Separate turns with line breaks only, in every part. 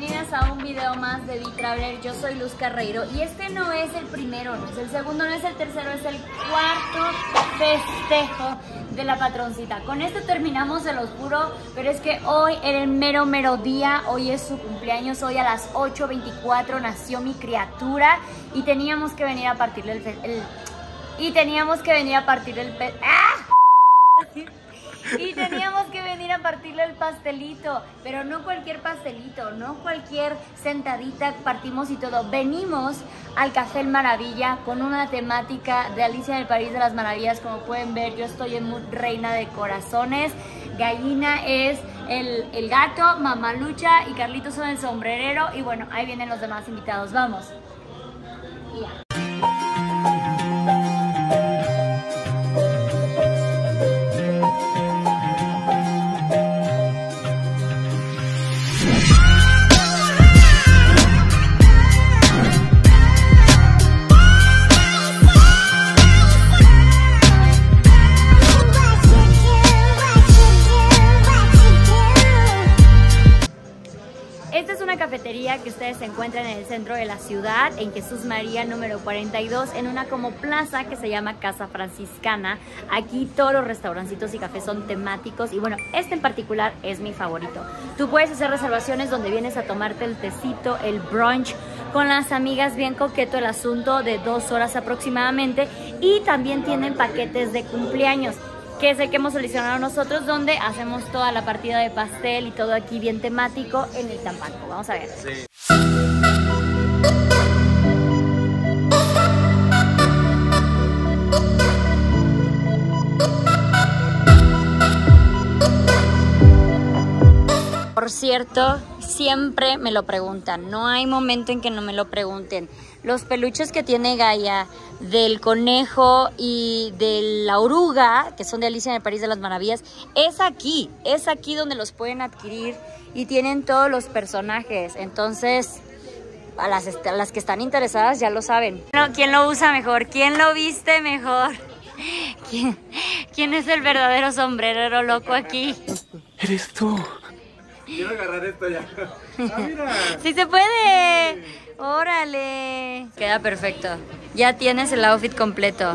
bienvenidas a un video más de V-Traveler. Yo soy Luz Carreiro y este no es el primero, no es el segundo, no es el tercero, es el cuarto festejo de la patroncita. Con esto terminamos, se los juro, pero es que hoy era el mero mero día, hoy es su cumpleaños, hoy a las 8.24 nació mi criatura y teníamos que venir a partirle el... el y teníamos que venir a partirle el... ¡Ah! Y teníamos que venir a partirle el pastelito, pero no cualquier pastelito, no cualquier sentadita partimos y todo. Venimos al Café El Maravilla con una temática de Alicia en el País de las Maravillas. Como pueden ver, yo estoy en reina de corazones. Gallina es el, el gato, Mamalucha y Carlitos son el sombrerero. Y bueno, ahí vienen los demás invitados. Vamos. Y encuentran en el centro de la ciudad, en Jesús María número 42, en una como plaza que se llama Casa Franciscana. Aquí todos los restaurancitos y cafés son temáticos y bueno, este en particular es mi favorito. Tú puedes hacer reservaciones donde vienes a tomarte el tecito, el brunch con las amigas, bien coqueto el asunto de dos horas aproximadamente y también tienen paquetes de cumpleaños que es el que hemos solucionado nosotros, donde hacemos toda la partida de pastel y todo aquí bien temático en el Tampanco. Vamos a ver. Por cierto, siempre me lo preguntan, no hay momento en que no me lo pregunten. Los peluches que tiene Gaia del conejo y de la oruga, que son de Alicia en el País de las Maravillas, es aquí, es aquí donde los pueden adquirir y tienen todos los personajes. Entonces, a las, a las que están interesadas ya lo saben. No, ¿Quién lo usa mejor? ¿Quién lo viste mejor? ¿Quién, quién es el verdadero sombrerero loco aquí?
Eres tú.
Quiero agarrar esto ya. Ah.
¡Sí se puede! ¡Órale! Queda perfecto. Ya tienes el outfit completo.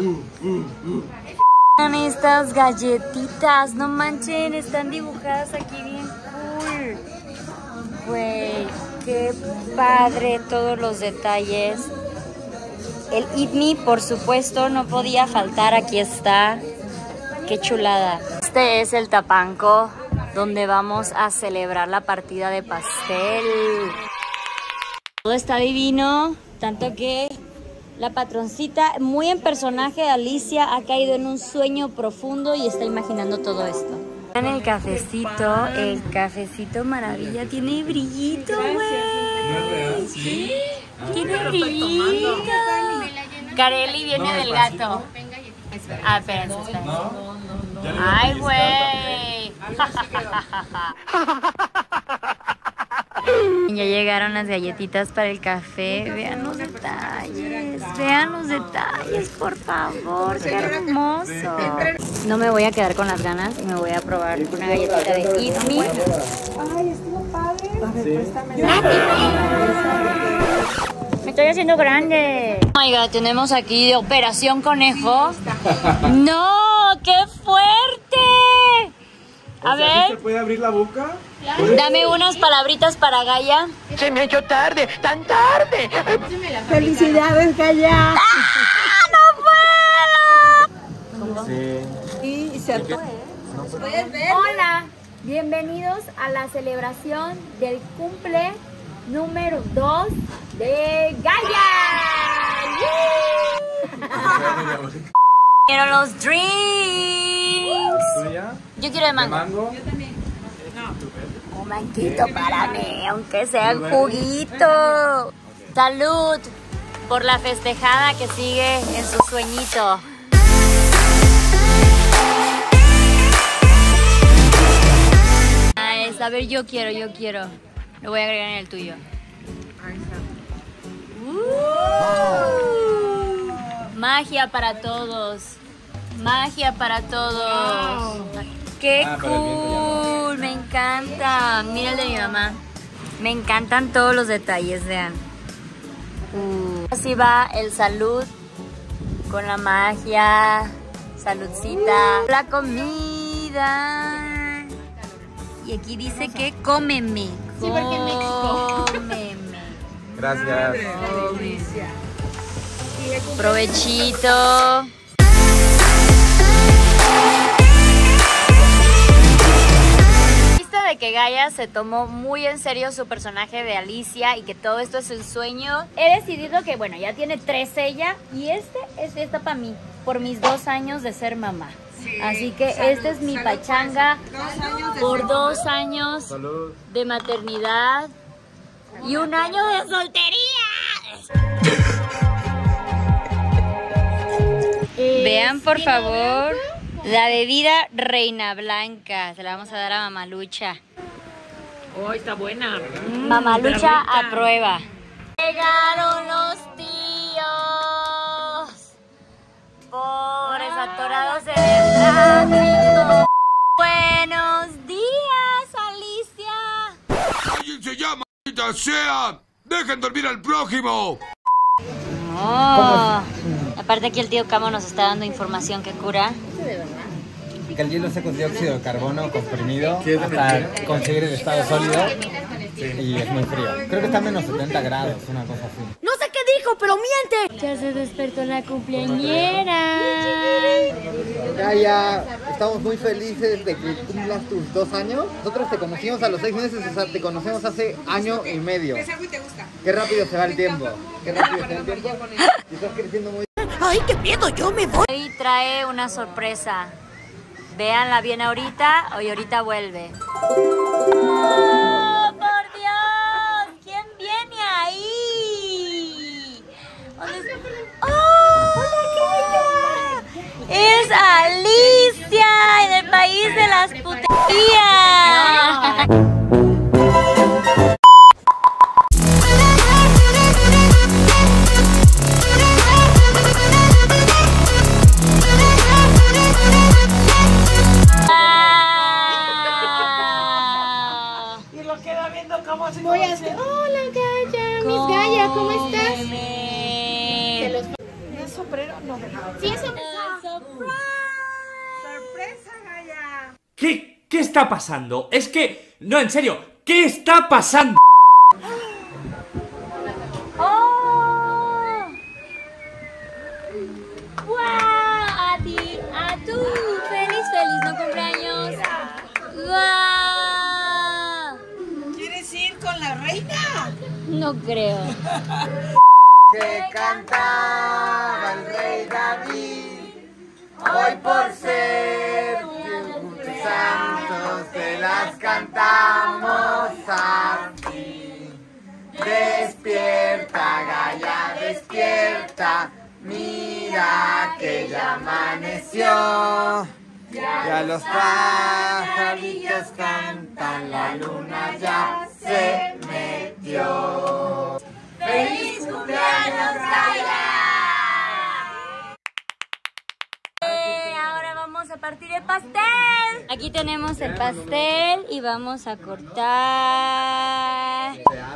Estas galletitas, no manchen, están dibujadas aquí bien cool. Güey, qué padre todos los detalles. El Eat Me, por supuesto, no podía faltar. Aquí está. Qué chulada. Este es el tapanco donde vamos a celebrar la partida de pastel. Todo está divino, tanto que la patroncita, muy en personaje de Alicia, ha caído en un sueño profundo y está imaginando todo esto. Vean el cafecito, el cafecito maravilla, tiene brillito, güey. Tiene brillito. Carelli viene del gato. Ah, espérense, espérense. Ay, güey. Ya llegaron las galletitas para el café. Vean los detalles. Vean los detalles, por favor. Qué hermoso. No me voy a quedar con las ganas y me voy a probar una galletita de Eat Me. Me estoy haciendo grande. Oiga, tenemos aquí de Operación Conejo. ¡No! ¡Qué fuerte! A
O sea, ¿sí
ver,
¿Se puede abrir la boca?
dame unas palabritas para Gaia.
Se me ha hecho tarde, tan tarde.
Felicidades, Gaya.
Sí.
Y se fue.
Hola, bienvenidos a la celebración del cumple número 2 de Gaia. Quiero los drinks.
¿Tuya?
Yo quiero de
¿De
mango.
mango?
Un manguito para mí, aunque sea en juguito. Salud por la festejada que sigue en su sueñito. Nice. A ver, yo quiero, yo quiero. Lo voy a agregar en el tuyo. Uh, magia para todos. Magia para todos. ¡Qué
Ah,
cool! Me encanta. Mira el de mi mamá. Me encantan todos los detalles, vean. Así va el salud con la magia, saludcita, la comida. Y aquí dice que cómeme.
Sí, porque en México.
Cómeme.
Gracias.
Provechito. Que Gaia se tomó muy en serio su personaje de Alicia y que todo esto es un sueño, he decidido que, bueno, ya tiene tres ella y este es esta para mí, por mis dos años de ser mamá. Así que esta es mi pachanga por dos años
Salud.
de maternidad y un año de soltería. Vean por favor la bebida Reina Blanca. Se la vamos a dar a Mamalucha.
Oh, está buena.
Mamalucha a prueba. Llegaron los tíos. Pobres atorados en el tráfico. Buenos días, Alicia.
¡Cállense ya, maldita sea! ¡Dejen dormir al prójimo!
Oh. Aparte aquí el tío Camo nos está dando información que cura.
que el hielo seco es dióxido de carbono comprimido hasta conseguir el estado sólido y es muy frío. Creo que está a menos 70 grados, una cosa así.
No sé qué dijo, pero miente. Ya se despertó la cumpleañera.
Gaia, estamos muy felices de que cumplas tus dos años. Nosotros te conocimos a los seis meses, o sea, te conocemos hace año y medio. Qué rápido se va el tiempo. Qué rápido se va el tiempo. Y estás creciendo muy
Hoy trae una sorpresa. Véanla bien ahorita, hoy ahorita vuelve. ¡Oh, por Dios! ¿Quién viene ahí? ¡Oh! ¡Es Alicia! En el país de las puterías.
No, Sí, es sombrero.
¿Qué, ¿Qué está pasando? Es que, no, en serio, ¿qué está pasando?
¡Oh! ¡Guau! A ti, a tú. ¡Feliz, feliz no cumpleaños! ¡Guau!
¿Quieres ir con la reina?
No creo.
que cantaba el rey David. Hoy por ser santos te las cantamos así. Despierta, Gaia, despierta. Mira que ya amaneció. Ya los pajaritos cantan, la luna ya se metió.
Eh, ahora vamos a partir el pastel. Aquí tenemos el pastel y vamos a cortar.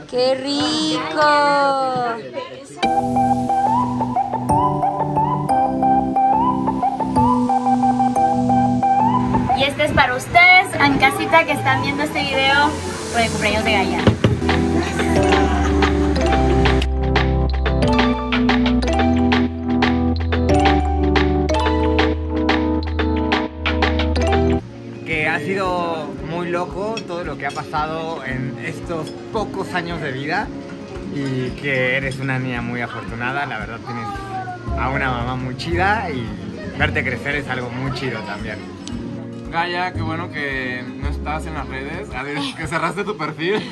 ¡Qué rico! Y este es para ustedes, en casita que están viendo este video por el cumpleaños de Gaia.
Pasado en estos pocos años de vida y que eres una niña muy afortunada, la verdad tienes a una mamá muy chida y verte crecer es algo muy chido también.
Gaia, qué bueno que no estás en las redes. A ver, que cerraste tu perfil.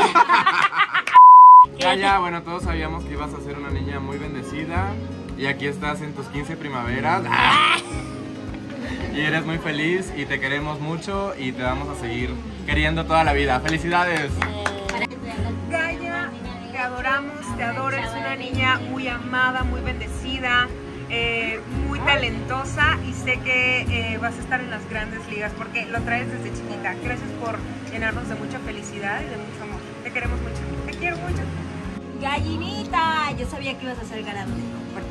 Gaia, bueno, todos sabíamos que ibas a ser una niña muy bendecida. Y aquí estás en tus 15 primaveras. Y eres muy feliz y te queremos mucho y te vamos a seguir queriendo toda la vida. ¡Felicidades!
Gaia, te adoramos, te adoro, eres una niña muy amada, muy bendecida, eh, muy talentosa y sé que eh, vas a estar en las grandes ligas porque lo traes desde chiquita. Gracias por llenarnos de mucha felicidad y de mucho amor. Te queremos mucho.
gallinita. Yo sabía que ibas a ser grande,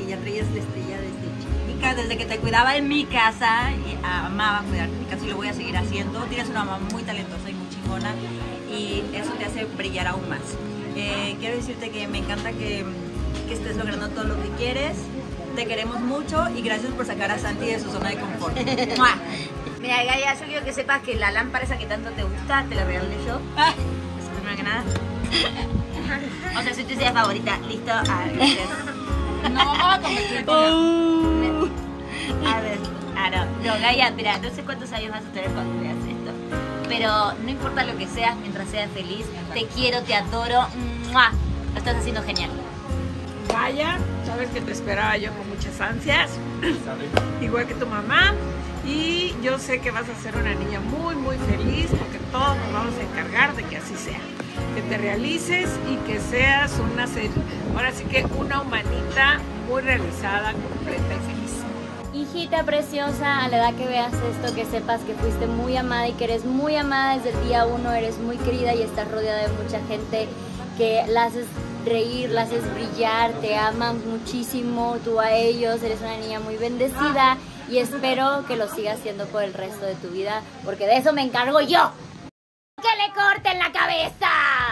porque ya traías la estrella desde chiquita, desde que te cuidaba en mi casa. Y amaba cuidarte en mi casa y lo voy a seguir haciendo. Tienes una mamá muy talentosa y muy chingona y eso te hace brillar aún más. Eh, quiero decirte que me encanta que, que estés logrando todo lo que quieres. Te queremos mucho y gracias por sacar a Santi de su zona de confort. ¡Mua! Mira, Gaia, yo quiero que sepas que la lámpara esa que tanto te gusta, te la regalé yo. Eso primero que nada. O sea, soy tu estrella favorita. ¿Listo? Ah, gracias. No vamos a competir A ver, no. Gaia, mira, no sé cuántos años vas a tener cuando veas esto. Pero no importa lo que seas, mientras seas feliz, te quiero, te adoro. ¡Mua! Lo estás haciendo genial.
Vaya, sabes que te esperaba yo con muchas ansias, igual que tu mamá. Y yo sé que vas a ser una niña muy, muy feliz porque todos nos vamos a encargar de que así sea. Que te realices y que seas una, ser- ahora sí que una humanita muy realizada, completa y feliz.
Hijita preciosa, a la edad que veas esto, que sepas que fuiste muy amada y que eres muy amada desde el día uno, eres muy querida y estás rodeada de mucha gente que la haces reír, la haces brillar, te aman muchísimo, tú a ellos, eres una niña muy bendecida y espero que lo sigas haciendo por el resto de tu vida, porque de eso me encargo yo. ¡Que le corten la cabeza!